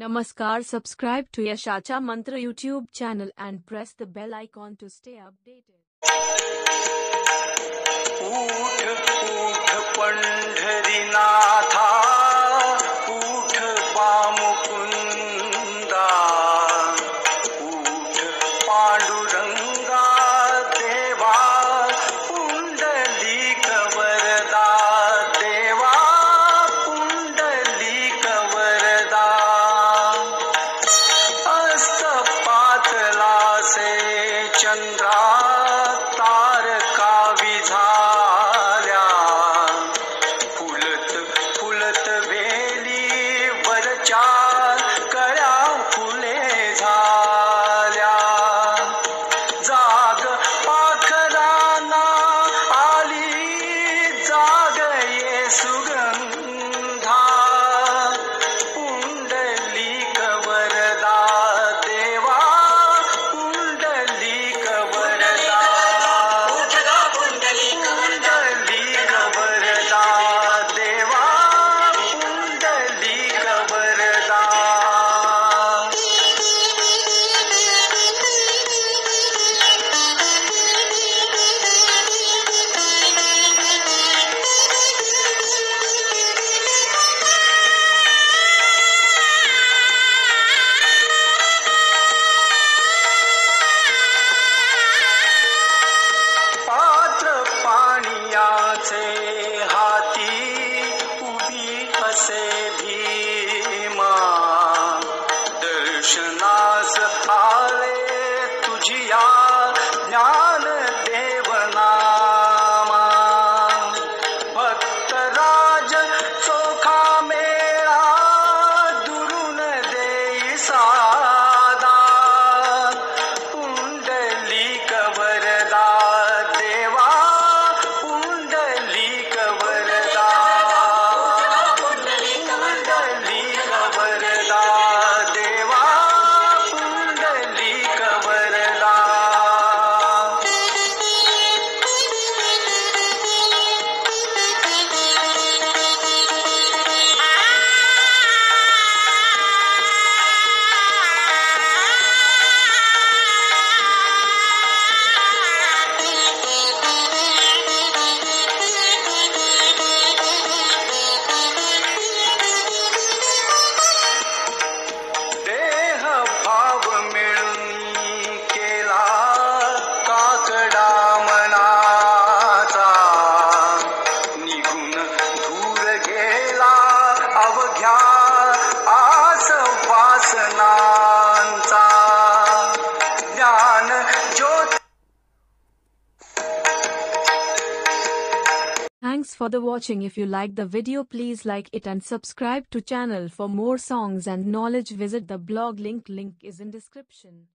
नमस्कार subscribe to Yashacha Mantra YouTube channel and press the bell icon to stay updated Thanks for the watching. If you like the video, please like it and subscribe to channel for more songs and knowledge. Visit the blog link. Link is in description.